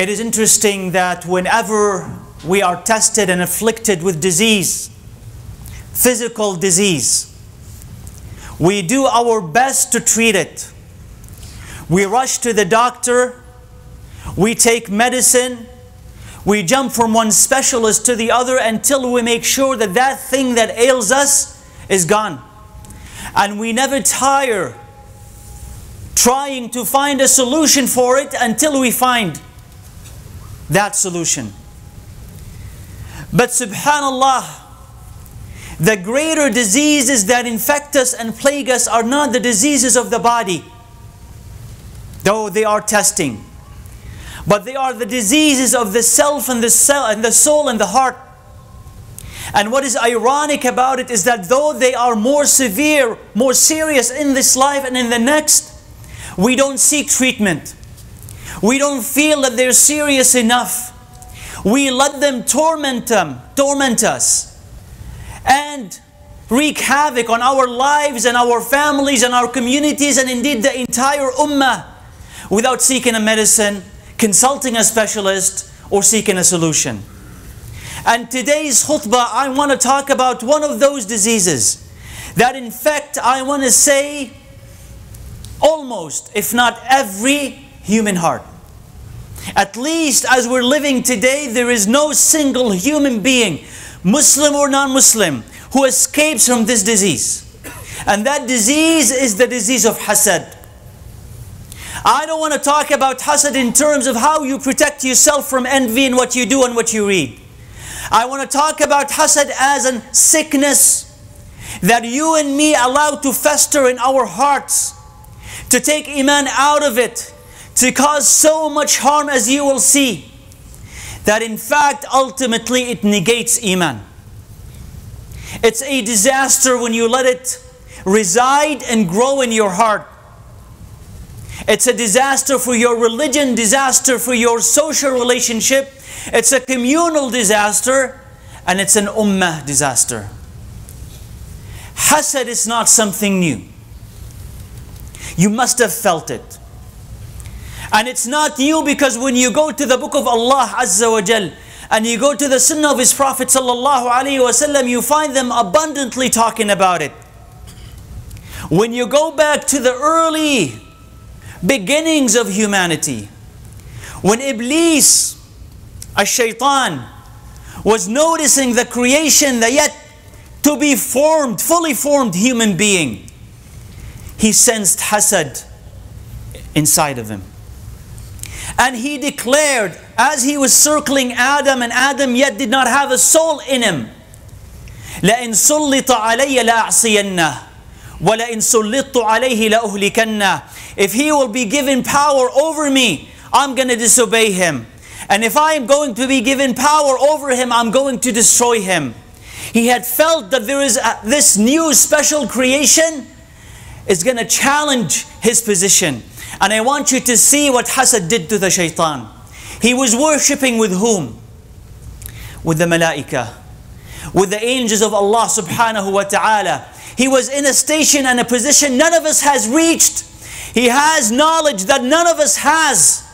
It is interesting that whenever we are tested and afflicted with disease, physical disease, we do our best to treat it. We rush to the doctor, we take medicine, we jump from one specialist to the other until we make sure that that thing that ails us is gone. And we never tire trying to find a solution for it until we find that solution. But subhanallah, the greater diseases that infect us and plague us are not the diseases of the body, though they are testing. But they are the diseases of the self and the, cell, and the soul and the heart. And what is ironic about it is that though they are more severe, more serious in this life and in the next, we don't seek treatment. We don't feel that they're serious enough. We let them torment them, torment us, and wreak havoc on our lives and our families and our communities and indeed the entire ummah without seeking a medicine, consulting a specialist, or seeking a solution. And today's khutbah, I want to talk about one of those diseases that, in fact, I want to say almost, if not every human heart. At least as we're living today, there is no single human being, Muslim or non Muslim, who escapes from this disease. And that disease is the disease of hasad. I don't want to talk about hasad in terms of how you protect yourself from envy in what you do and what you read. I want to talk about hasad as a sickness that you and me allow to fester in our hearts, to take Iman out of it, to cause so much harm as you will see, that in fact ultimately it negates Iman. It's a disaster when you let it reside and grow in your heart. It's a disaster for your religion, disaster for your social relationship. It's a communal disaster and it's an ummah disaster. Hasad is not something new. You must have felt it. And it's not new because when you go to the book of Allah Azza wa Jal and you go to the sunnah of His Prophet Sallallahu Alaihi Wasallam, you find them abundantly talking about it. When you go back to the early beginnings of humanity, when Iblis, a shaitan, was noticing the creation, the yet to be formed, fully formed human being, he sensed hasad inside of him. And he declared, as he was circling Adam, and Adam yet did not have a soul in him, لَإِن سُلِّطَ عَلَيَّ لَأَعْصِيَنَّهُ وَلَإِن سُلِّطْتُ عَلَيْهِ لَأُهْلِكَنَّهُ If he will be given power over me, I'm going to disobey him. And if I am going to be given power over him, I'm going to destroy him. He had felt that there is a, this new special creation is going to challenge his position. And I want you to see what Hasad did to the shaitan. He was worshipping with whom? With the malaika. With the angels of Allah subhanahu wa ta'ala. He was in a station and a position none of us has reached. He has knowledge that none of us has.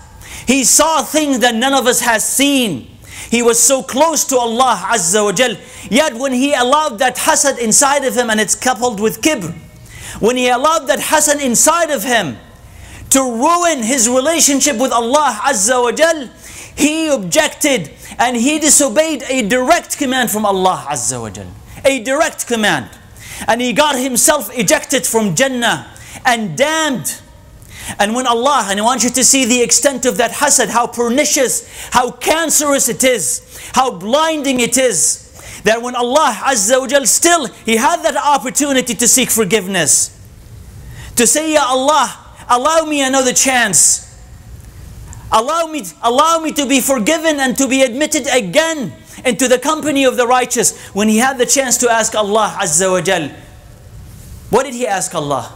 He saw things that none of us has seen. He was so close to Allah Azza wa Jal. Yet when he allowed that hasad inside of him and it's coupled with kibr, when he allowed that hasad inside of him, to ruin his relationship with Allah Azza wa Jal, he objected and he disobeyed a direct command from Allah Azza wa Jal. A direct command. And he got himself ejected from Jannah and damned. And when Allah, and I want you to see the extent of that hasad, how pernicious, how cancerous it is, how blinding it is, that when Allah Azza wa Jal still, He had that opportunity to seek forgiveness. To say, Ya Allah, allow me another chance. Allow me, allow me to be forgiven and to be admitted again into the company of the righteous. When he had the chance to ask Allah Azza wa Jal, what did he ask Allah?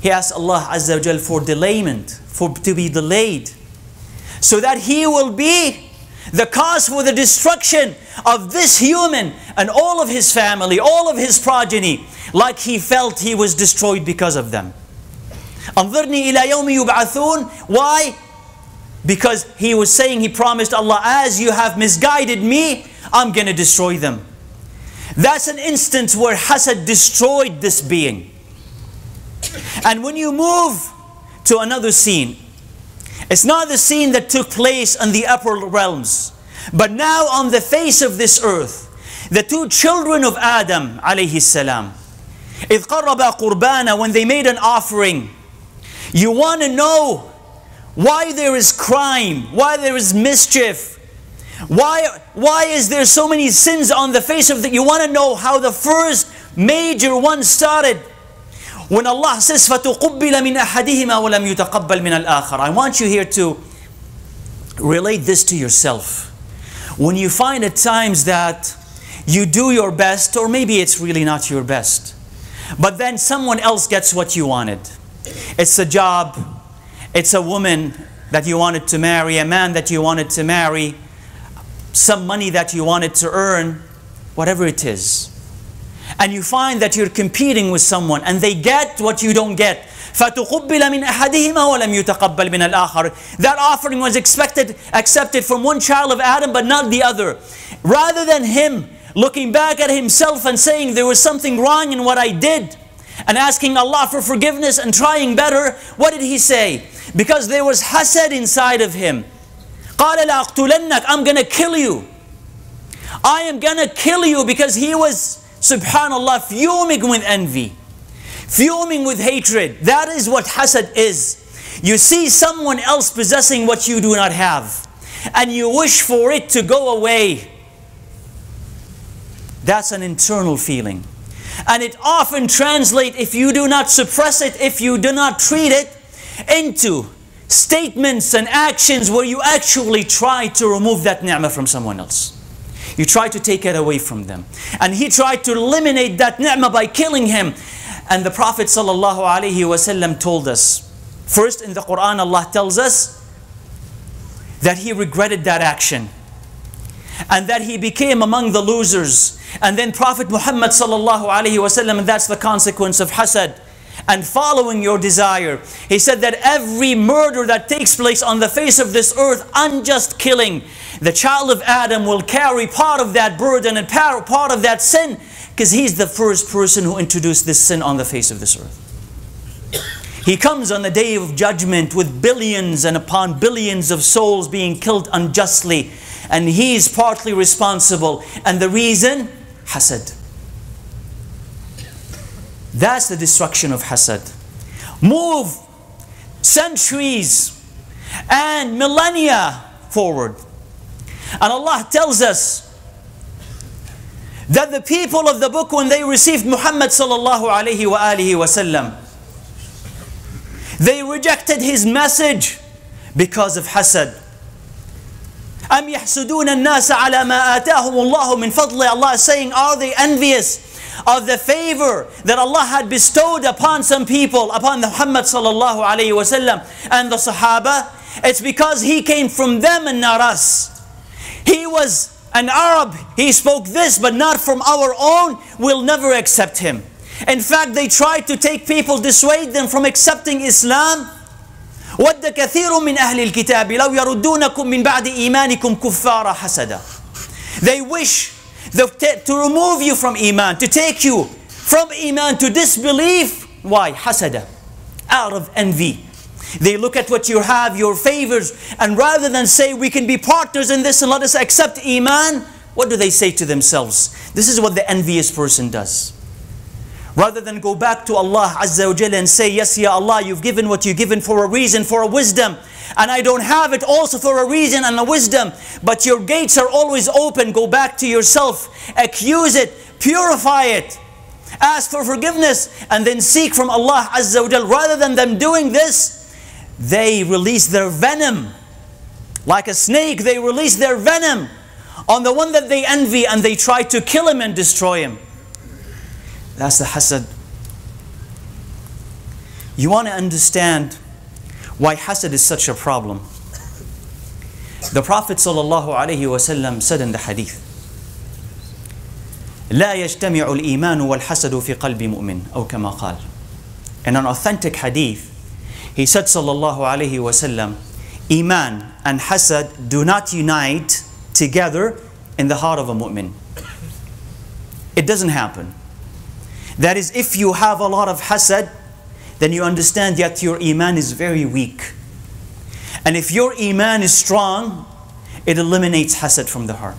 He asked Allah Azza wa Jal for delayment, for to be delayed, so that he will be the cause for the destruction of this human and all of his family, all of his progeny, like he felt he was destroyed because of them. أنظرني إلى يوم يبعثون Why? because he was saying, he promised Allah, as you have misguided me, I'm going to destroy them. That's an instance where hasad destroyed this being. And when you move to another scene, it's not the scene that took place in the upper realms, but now on the face of this earth, the two children of Adam alayhi salam, إذ قربا قربانا when they made an offering, you want to know why there is crime, why there is mischief, why, why is there so many sins on the face of the, you want to know how the first major one started. When Allah says, فَتُقُبِّلَ مِنْ أَحَدِهِمَا وَلَمْ يُتَقَبَّلْ مِنَ الْآخَرِ I want you here to relate this to yourself. When you find at times that you do your best, or maybe it's really not your best, but then someone else gets what you wanted. It's a job, it's a woman that you wanted to marry, a man that you wanted to marry, some money that you wanted to earn, whatever it is. And you find that you're competing with someone and they get what you don't get. فَتُقُبِّلَ مِنْ أَحَدِهِمَا وَلَمْ يُتَقَبَّلْ مِنَ الْآخَرِ That offering was expected, accepted from one child of Adam but not the other. Rather than him looking back at himself and saying there was something wrong in what I did and asking Allah for forgiveness and trying better, what did he say? Because there was hasad inside of him. I'm going to kill you. I am going to kill you because he was, subhanAllah, fuming with envy, fuming with hatred. That is what hasad is. You see someone else possessing what you do not have and you wish for it to go away. That's an internal feeling. And it often translates, if you do not suppress it, if you do not treat it, into statements and actions where you actually try to remove that ni'mah from someone else. You try to take it away from them. And he tried to eliminate that ni'mah by killing him. And the Prophet ﷺ told us, first in the Quran Allah tells us that he regretted that action and that he became among the losers. And then Prophet Muhammad sallallahu alaihi wasallam, and that's the consequence of hasad and following your desire. He said that every murder that takes place on the face of this earth, unjust killing, the child of Adam will carry part of that burden and part of that sin because he's the first person who introduced this sin on the face of this earth. He comes on the day of judgment with billions and upon billions of souls being killed unjustly and he is partly responsible. And the reason? Hasad. That's the destruction of hasad. Move centuries and millennia forward. And Allah tells us that the people of the book when they received Muhammad sallallahu alayhi wa alihi wasallam they rejected his message because of hasad. Am yahsuduna nasa ala ma atahum Allahu min. Allah is saying, are they envious of the favor that Allah had bestowed upon some people, upon Muhammad sallallahu alayhi wasallam and the Sahaba? It's because he came from them and not us. He was an Arab. He spoke this, but not from our own. We'll never accept him. In fact, they tried to take people, dissuade them from accepting Islam ود كثير من أهل الكتاب لو يردونكم من بعد إيمانكم كفارا حسدا They wish to remove you from Iman, to take you from Iman to disbelief. Why? Hasada. Out of envy. They look at what you have, your favors, and rather than say we can be partners in this and let us accept Iman, what do they say to themselves? This is what the envious person does. Rather than go back to Allah Azza wa Jalla and say, Yes, Ya Allah, you've given what you've given for a reason, for a wisdom. And I don't have it also for a reason and a wisdom. But your gates are always open. Go back to yourself, accuse it, purify it. Ask for forgiveness and then seek from Allah Azza wa Jalla. Rather than them doing this, they release their venom. Like a snake, they release their venom on the one that they envy and they try to kill him and destroy him. That's the hasad. You want to understand why hasad is such a problem. The Prophet ﷺ said in the hadith, لا يجتمع الإيمان والحسد في قلب مؤمن أو كما قال. In an authentic hadith, he said sallallahu alayhi wasallam, Iman and hasad do not unite together in the heart of a mu'min. It doesn't happen. That is, if you have a lot of hasad, then you understand that your iman is very weak. And if your iman is strong, it eliminates hasad from the heart.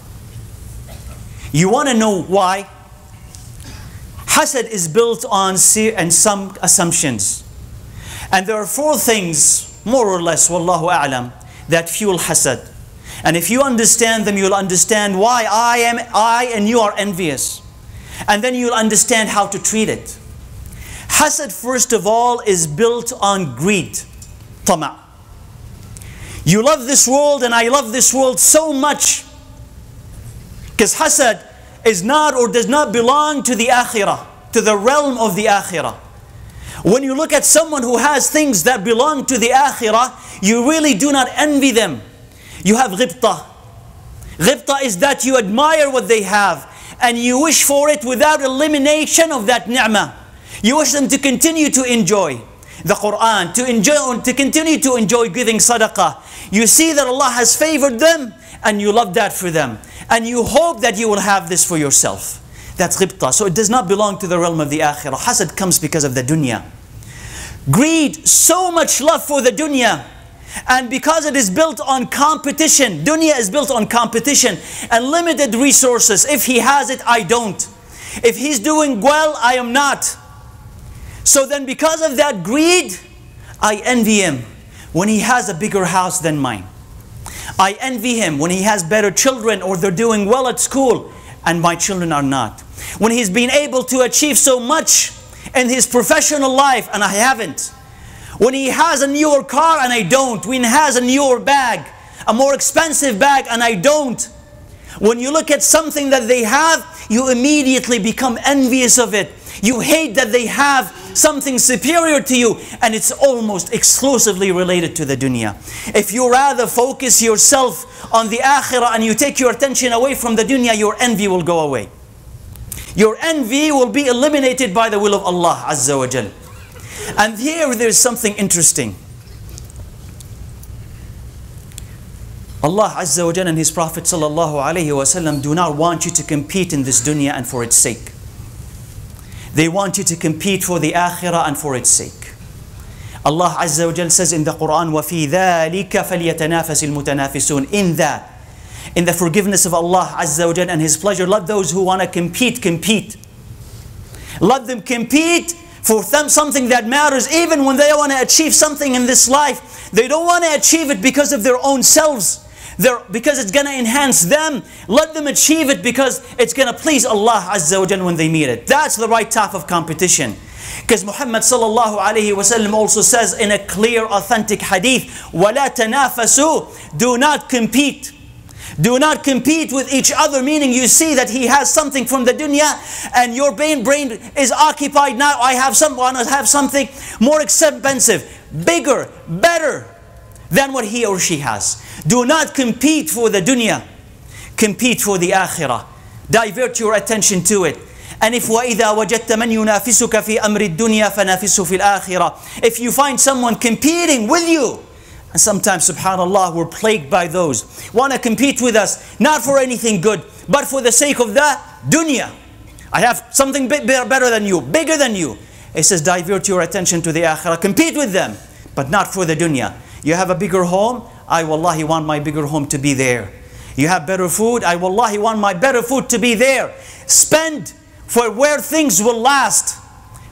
You want to know why? Hasad is built on and some assumptions. And there are four things, more or less, wallahu a'lam, that fuel hasad. And if you understand them, you'll understand why I am I and you are envious. And then you'll understand how to treat it. Hasad, first of all, is built on greed, tama. You love this world and I love this world so much. Because hasad is not or does not belong to the akhirah, to the realm of the akhirah. When you look at someone who has things that belong to the akhirah, you really do not envy them. You have ghibta. Ghibta is that you admire what they have and you wish for it without elimination of that ni'mah. You wish them to continue to enjoy the Quran, to enjoy, to continue to enjoy giving sadaqah. You see that Allah has favored them and you love that for them. And you hope that you will have this for yourself. That's ghibta. So it does not belong to the realm of the akhirah. Hasad comes because of the dunya. Greed, so much love for the dunya. And because it is built on competition, dunya is built on competition and limited resources. If he has it, I don't. If he's doing well, I am not. So then because of that greed, I envy him when he has a bigger house than mine. I envy him when he has better children or they're doing well at school and my children are not. When he's been able to achieve so much in his professional life and I haven't. When he has a newer car and I don't. When he has a newer bag, a more expensive bag and I don't. When you look at something that they have, you immediately become envious of it. You hate that they have something superior to you and it's almost exclusively related to the dunya. If you rather focus yourself on the akhirah and you take your attention away from the dunya, your envy will go away. Your envy will be eliminated by the will of Allah Azza wa Jal. And here there is something interesting. Allah Azza wa Jal and His Prophet Sallallahu Alaihi Wasallam do not want you to compete in this dunya and for its sake. They want you to compete for the akhirah and for its sake. Allah Azza wa Jal says in the Quran, وَفِي ذَلِكَ فَلْيَتَنَافَسِ الْمُتَنَافِسُونَ In that, in the forgiveness of Allah Azza wa Jal and His pleasure, let those who want to compete, compete. Let them compete for them something that matters even when they want to achieve something in this life. They don't want to achieve it because of their own selves. They're, because it's going to enhance them. Let them achieve it because it's going to please Allah Azza wa Jal when they meet it. That's the right type of competition. Because Muhammad sallallahu alayhi wasallam also says in a clear, authentic hadith, وَلَا تَنَافَسُوا Do not compete. Do not compete with each other, meaning you see that he has something from the dunya and your brain, brain is occupied now. I have some, I have something more expensive, bigger, better than what he or she has. Do not compete for the dunya. Compete for the akhirah. Divert your attention to it. And if وَإِذَا وَجَدْتَ مَنْ يُنَافِسُكَ فِي أَمْرِ الدُّنْيَا فَنَافِسُهُ فِي الْآخِرَةِ If you find someone competing with you, and sometimes, subhanAllah, we're plagued by those. Want to compete with us, not for anything good, but for the sake of the dunya. I have something better than you, bigger than you. It says, divert your attention to the akhirah. Compete with them, but not for the dunya. You have a bigger home, I wallahi want my bigger home to be there. You have better food, I wallahi want my better food to be there. Spend for where things will last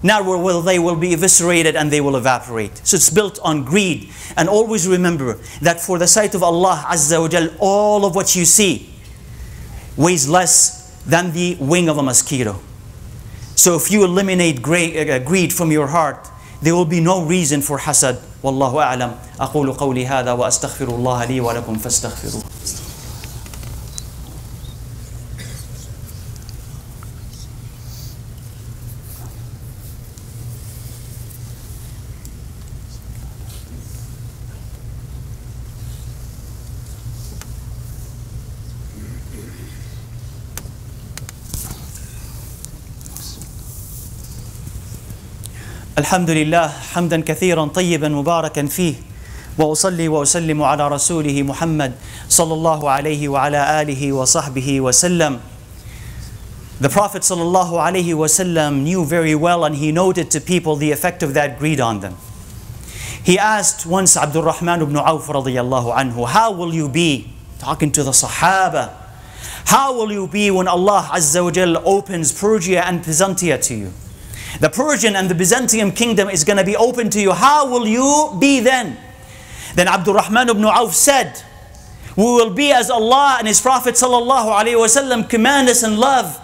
not where will they will be eviscerated and they will evaporate. So it's built on greed. And always remember that for the sight of Allah Azza wa Jal, all of what you see weighs less than the wing of a mosquito. So if you eliminate greed from your heart, there will be no reason for hasad. والله أعلم أقول قولي هذا وأستغفر الله لي ولكم فاستغفروه الحمد لله حمدا كثيرا طيبا مباركا فيه واصلي واسلم على رسوله محمد صلى الله عليه وعلى اله وصحبه وسلم. The Prophet صلى الله عليه وسلم knew very well and he noted to people the effect of that greed on them. He asked once Abdul Rahman ibn Auf radiallahu anhu, How will you be? Talking to the Sahaba. How will you be when Allah Azza wa Jal opens Persia and Byzantia to you? The Persian and the Byzantium kingdom is going to be open to you. How will you be then? Then Abdul Rahman ibn Auf said, We will be as Allah and His Prophet sallallahu alaihi wasallam command us and love.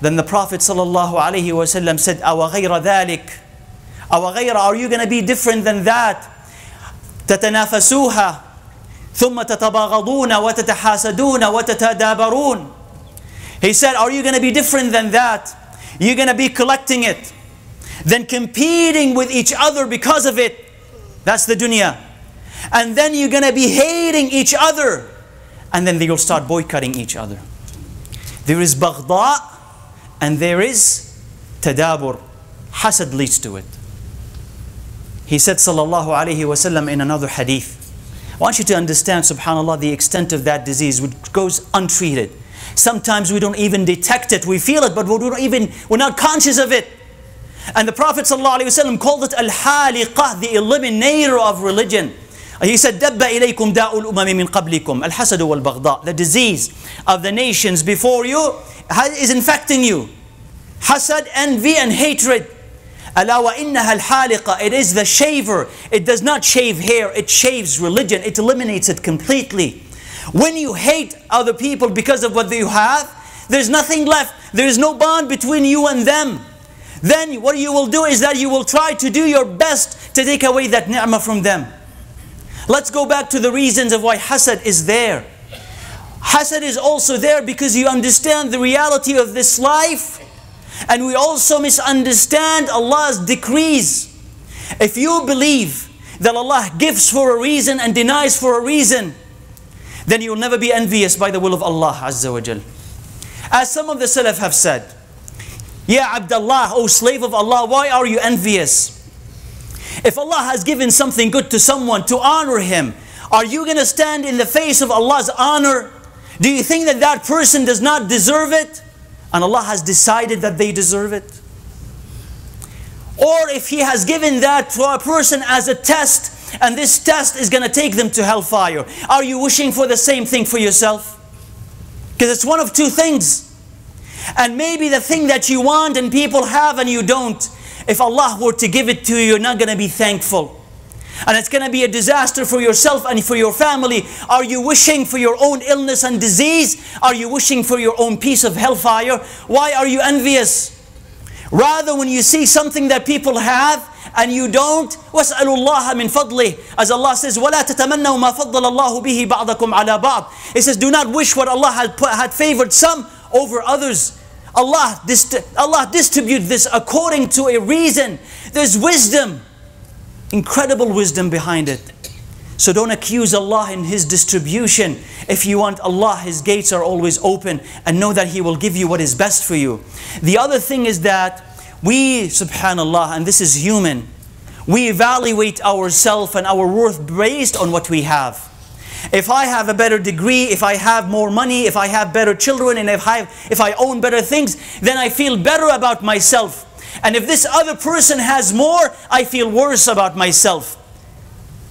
Then the Prophet sallallahu alaihi wasallam said, أَوَ غَيْرَ ذَلِكَ أَوَ غَيْرَ Are you going to be different than that? تتنافسوها ثم تتباغضون وتتحاسدون وتتدابرون He said, Are you going to be different than that? You're going to be collecting it, then competing with each other because of it. That's the dunya. And then you're going to be hating each other. And then you'll start boycotting each other. There is baghda and there is tadabur. Hasad leads to it. He said, Sallallahu Alaihi Wasallam, in another hadith, I want you to understand, subhanAllah, the extent of that disease which goes untreated. Sometimes we don't even detect it. We feel it, but we don't even, we're not conscious of it. And the Prophet ﷺ called it al-haliqah, the eliminator of religion. He said, دَبَّ إِلَيْكُمْ دَاءُ الْأُمَمِ مِنْ قَبْلِكُمْ الْحَسَدُ وَالْبَغْضَاء The disease of the nations before you is infecting you. Hasad, envy and hatred. ألا وإنها الحالقة It is the shaver. It does not shave hair. It shaves religion. It eliminates it completely. When you hate other people because of what you have, there's nothing left. There is no bond between you and them. Then what you will do is that you will try to do your best to take away that ni'mah from them. Let's go back to the reasons of why hasad is there. Hasad is also there because you understand the reality of this life and we also misunderstand Allah's decrees. If you believe that Allah gives for a reason and denies for a reason, then you will never be envious by the will of Allah Azza wa Jal. As some of the Salaf have said, Ya Abdullah, O slave of Allah, why are you envious? If Allah has given something good to someone to honor him, are you going to stand in the face of Allah's honor? Do you think that that person does not deserve it? And Allah has decided that they deserve it? Or if He has given that to a person as a test, and this test is going to take them to hellfire, are you wishing for the same thing for yourself? Because it's one of two things. And maybe the thing that you want and people have and you don't, if Allah were to give it to you, you're not going to be thankful. And it's going to be a disaster for yourself and for your family. Are you wishing for your own illness and disease? Are you wishing for your own piece of hellfire? Why are you envious? Rather, when you see something that people have and you don't, وَاسْأَلُوا اللَّهَ مِنْ فَضْلِهِ As Allah says, وَلَا تَتَمَنَّوا مَا فَضَّلَ اللَّهُ بِهِ بَعْضَكُمْ عَلَى بَعْضٍ It says, do not wish what Allah had, put, had favored some over others. Allah, dist Allah distribute this according to a reason. There's wisdom, incredible wisdom behind it. So don't accuse Allah in His distribution. If you want Allah, His gates are always open and know that He will give you what is best for you. The other thing is that we, subhanAllah, and this is human, we evaluate ourselves and our worth based on what we have. If I have a better degree, if I have more money, if I have better children, and if I, if I own better things, then I feel better about myself. And if this other person has more, I feel worse about myself.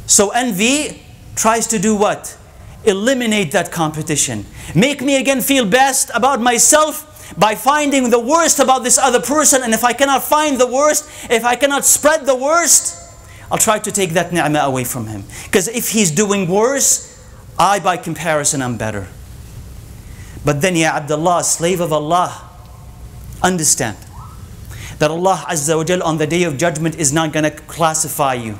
So envy tries to do what? Eliminate that competition. Make me again feel best about myself by finding the worst about this other person. And if I cannot find the worst, if I cannot spread the worst, I'll try to take that ni'mah away from him. Because if he's doing worse, I by comparison am better. But then, Ya Abdullah, slave of Allah, understand that Allah Azza wa Jal on the day of judgment is not going to classify you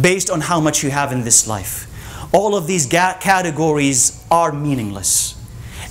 based on how much you have in this life. All of these categories are meaningless.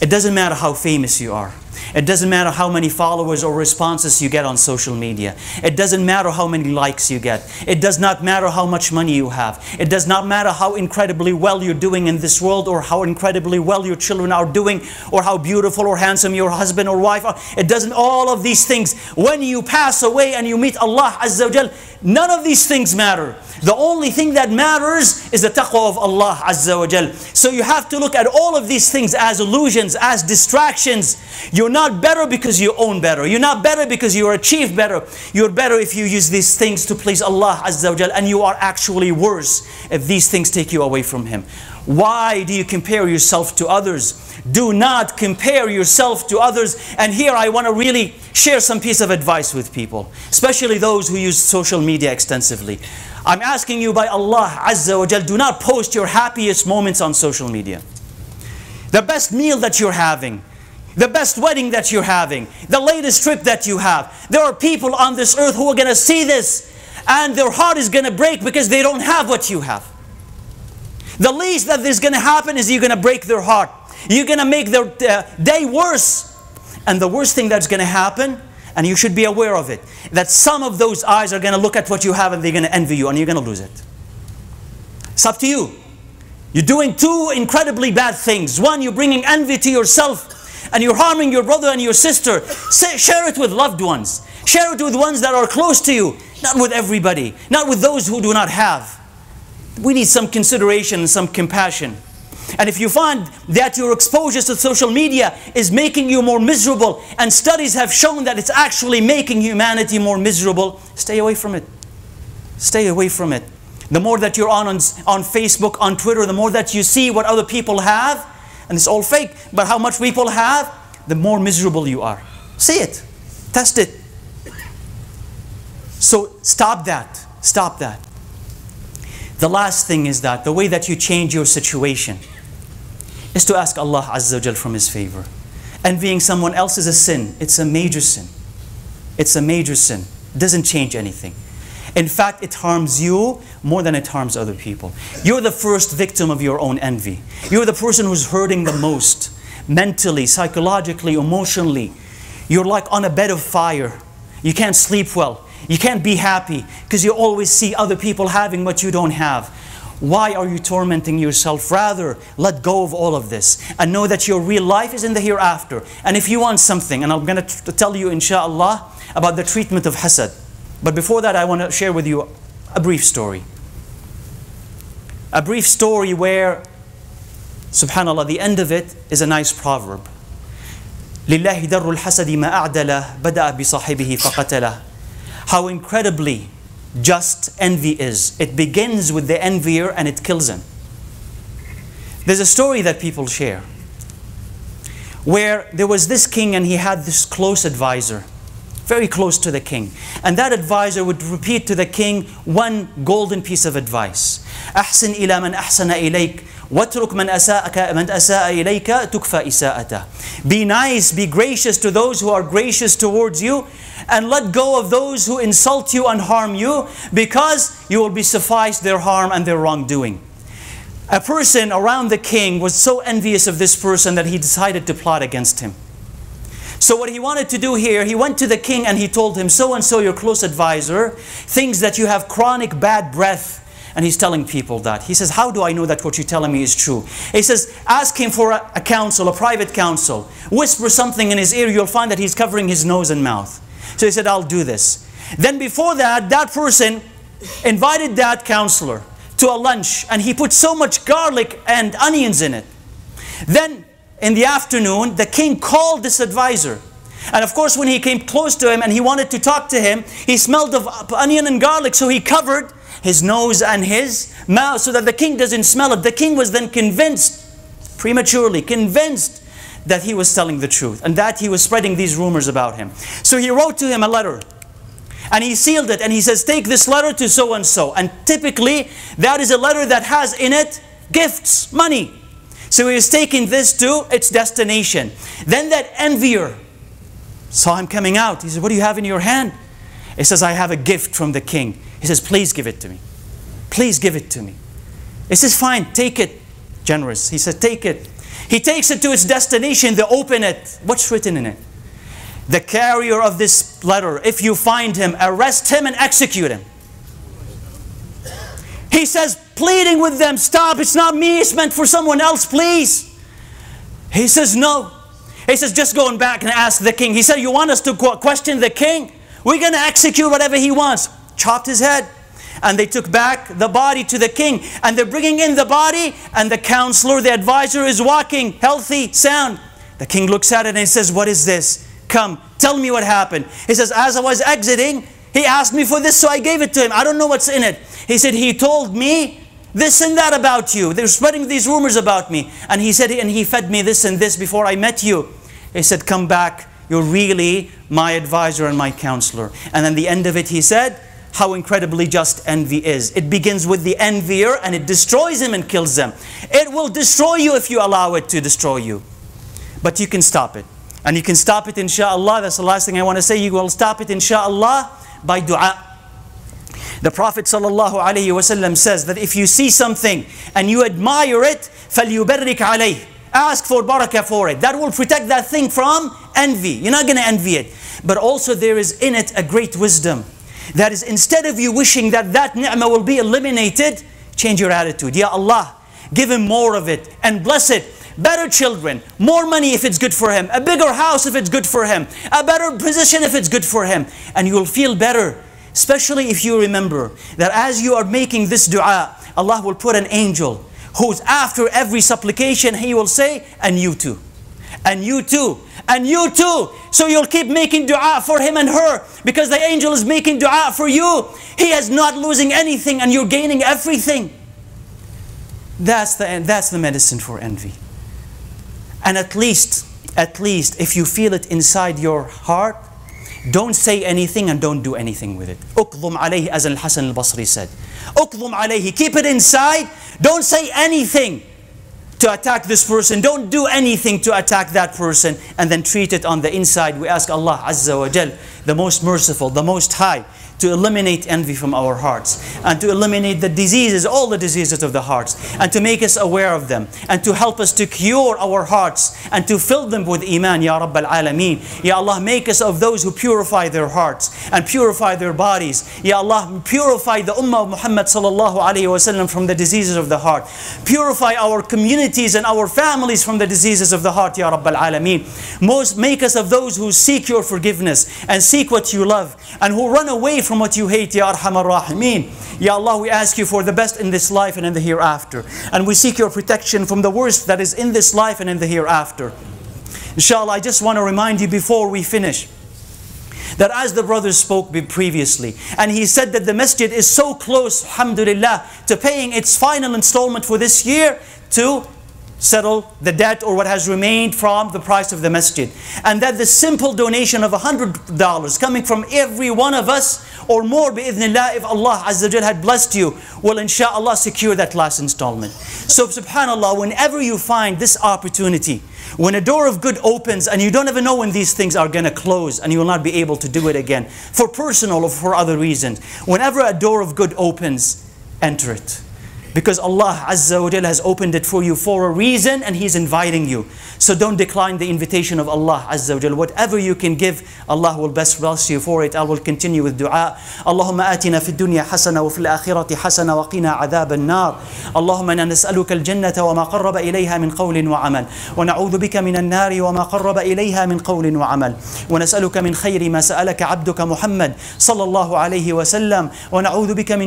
It doesn't matter how famous you are. It doesn't matter how many followers or responses you get on social media. It doesn't matter how many likes you get. It does not matter how much money you have. It does not matter how incredibly well you're doing in this world or how incredibly well your children are doing or how beautiful or handsome your husband or wife are. It doesn't, all of these things. When you pass away and you meet Allah Azza wa none of these things matter. The only thing that matters is the taqwa of Allah Azza wa. So you have to look at all of these things as illusions, as distractions. You're not better because you own better. You're not better because you achieve better. You're better if you use these things to please Allah Azza wa. And you are actually worse if these things take you away from Him. Why do you compare yourself to others? Do not compare yourself to others. And here I want to really share some piece of advice with people, especially those who use social media extensively. I'm asking you by Allah Azza wa do not post your happiest moments on social media. The best meal that you're having, the best wedding that you're having, the latest trip that you have. There are people on this earth who are going to see this and their heart is going to break because they don't have what you have. The least that is going to happen is you're going to break their heart. You're going to make their uh, day worse. And the worst thing that's going to happen, and you should be aware of it, that some of those eyes are going to look at what you have and they're going to envy you and you're going to lose it. It's up to you. You're doing two incredibly bad things. One, you're bringing envy to yourself and you're harming your brother and your sister. Share it with loved ones. Share it with ones that are close to you, not with everybody, not with those who do not have. We need some consideration and some compassion. And if you find that your exposure to social media is making you more miserable, and studies have shown that it's actually making humanity more miserable, stay away from it. Stay away from it. The more that you're on, on, on Facebook, on Twitter, the more that you see what other people have, and it's all fake, but how much people have, the more miserable you are. See it. Test it. So stop that. Stop that. The last thing is that the way that you change your situation is to ask Allah Azza Jal from His favor. Envying someone else is a sin. It's a major sin. It's a major sin. It doesn't change anything. In fact, it harms you more than it harms other people. You're the first victim of your own envy. You're the person who's hurting the most mentally, psychologically, emotionally. You're like on a bed of fire. You can't sleep well. You can't be happy because you always see other people having what you don't have. Why are you tormenting yourself? Rather, let go of all of this and know that your real life is in the hereafter. And if you want something, and I'm going to tell you, inshallah, about the treatment of hasad. But before that, I want to share with you a brief story. A brief story where, subhanAllah, the end of it is a nice proverb. لله در الحسد ما أعدله بدأ بصاحبه فقتله How incredibly just envy is. It begins with the envier and it kills him. There's a story that people share where there was this king and he had this close advisor, very close to the king. And that advisor would repeat to the king one golden piece of advice. أحسن إلى من أحسن إليك واترك من أساءك من أساء إليك تكفى إساءته. Be nice, be gracious to those who are gracious towards you and let go of those who insult you and harm you because you will be sufficed their harm and their wrongdoing. A person around the king was so envious of this person that he decided to plot against him. So what he wanted to do here, he went to the king and he told him, so and so your close advisor thinks that you have chronic bad breath. And he's telling people that. He says, how do I know that what you're telling me is true? He says, ask him for a, a counsel, a private counsel. Whisper something in his ear, you'll find that he's covering his nose and mouth. So he said, I'll do this. Then before that, that person invited that counselor to a lunch and he put so much garlic and onions in it. Then in the afternoon, the king called this advisor. And of course, when he came close to him and he wanted to talk to him, he smelled of onion and garlic, so he covered his nose and his mouth so that the king doesn't smell it. The king was then convinced, prematurely, convinced that he was telling the truth and that he was spreading these rumors about him. So he wrote to him a letter and he sealed it and he says, Take this letter to so and so. And typically, that is a letter that has in it gifts, money. So he is taking this to its destination. Then that envier saw him coming out. He said, What do you have in your hand? He says, I have a gift from the king. He says, Please give it to me. Please give it to me. He says, Fine, take it. Generous. He said, Take it. He takes it to its destination, they open it. What's written in it? the carrier of this letter, if you find him, arrest him and execute him. He says, pleading with them, stop, it's not me, it's meant for someone else, please. He says, no. He says, just going back and ask the king. He said, you want us to question the king? We're going to execute whatever he wants. Chopped his head. And they took back the body to the king. And they're bringing in the body, and the counselor, the advisor, is walking, healthy, sound. The king looks at it and he says, What is this? Come, tell me what happened. He says, As I was exiting, he asked me for this, so I gave it to him. I don't know what's in it. He said, He told me this and that about you. They're spreading these rumors about me. And he said, And he fed me this and this before I met you. He said, Come back. You're really my advisor and my counselor. And then the end of it, he said, how incredibly just envy is. It begins with the envier and it destroys him and kills them. It will destroy you if you allow it to destroy you. But you can stop it. And you can stop it inshallah. That's the last thing I want to say. You will stop it inshallah by dua. The Prophet ﷺ says that if you see something and you admire it, فَلْيُبَرِّكَ عَلَيْهِ Ask for barakah for it. That will protect that thing from envy. You're not going to envy it. But also there is in it a great wisdom. That is, instead of you wishing that that ni'mah will be eliminated, change your attitude. Ya Allah, give him more of it and bless it. Better children, more money if it's good for him, a bigger house if it's good for him, a better position if it's good for him. And you will feel better. Especially if you remember that as you are making this dua, Allah will put an angel who's after every supplication, he will say, and you too. And you too. And you too. So you'll keep making dua for him and her because the angel is making dua for you. He is not losing anything and you're gaining everything. That's the, that's the medicine for envy. And at least, at least, if you feel it inside your heart, don't say anything and don't do anything with it. Ukdhum alayhi, as Al Hassan al-Basri said. Ukdhum alayhi, keep it inside. Don't say anything to attack this person. Don't do anything to attack that person. And then treat it on the inside. We ask Allah Azza wa Jal, the most merciful, the most high, to eliminate envy from our hearts and to eliminate the diseases, all the diseases of the hearts, and to make us aware of them and to help us to cure our hearts and to fill them with Iman, Ya Rabbal Alameen. Ya Allah, make us of those who purify their hearts and purify their bodies. Ya Allah, purify the Ummah of Muhammad sallallahu alayhi wasallam from the diseases of the heart. Purify our communities and our families from the diseases of the heart, Ya Rabbal Alameen. Most make us of those who seek your forgiveness and seek what you love and who run away from from what you hate, Ya Arhamar Rahimin. Ya Allah, we ask you for the best in this life and in the hereafter. And we seek your protection from the worst that is in this life and in the hereafter. Inshallah, I just want to remind you before we finish that as the brothers spoke previously, and he said that the masjid is so close, alhamdulillah, to paying its final installment for this year to settle the debt or what has remained from the price of the masjid. And that the simple donation of $100 coming from every one of us or more bi'idhnillah if Allah Azza wa had blessed you will inshallah secure that last installment. So subhanallah whenever you find this opportunity when a door of good opens and you don't even know when these things are going to close and you will not be able to do it again for personal or for other reasons. Whenever a door of good opens, enter it. Because Allah Azza wa Jalla has opened it for you for a reason and He's inviting you. So don't decline the invitation of Allah Azza wa Jalla. Whatever you can give, Allah will best bless you for it. I will continue with dua. Allahumma atina fi dunya hasana wa fil akhirati hasana wa qina adhab an-nar. Allahumma inna nas'aluka al-jannata wa ma qarraba ilayha min qawlin wa amal. Wa na'udhu bika min an-nari wa ma qarraba ilayha min qawlin wa amal. Wa nas'aluka min khayri ma sa'alaka 'abduka Muhammad sallallahu alayhi wa sallam. Wa na'udhu bika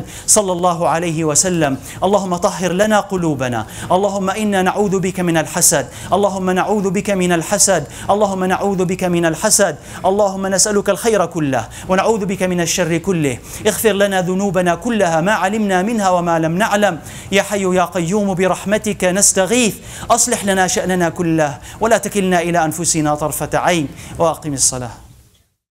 محمد صلى الله عليه وسلم. اللهم طهر لنا قلوبنا. اللهم إنا نعوذ بك من الحسد. اللهم نعوذ بك من الحسد. اللهم نعوذ بك من الحسد. اللهم نسألك الخير كله ونعوذ بك من الشر كله. اغفر لنا ذنوبنا كلها ما علمنا منها وما لم نعلم. يا حي يا قيوم برحمتك نستغيث. أصلح لنا شأننا كله. ولا تكلنا إلى أنفسنا طرفة عين. وأقم الصلاة.